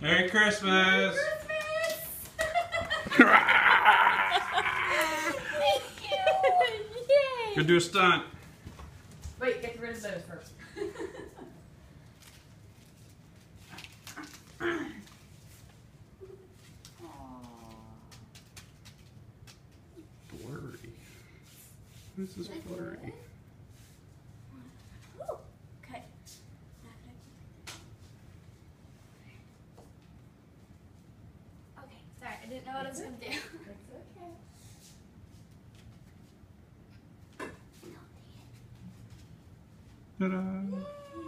Merry Christmas! Thank you. Go do a stunt. Wait, get rid of those first. Blurry. This is blurry. Ooh, okay. Okay, sorry, I didn't know what I was gonna do. It's okay. Ta-da!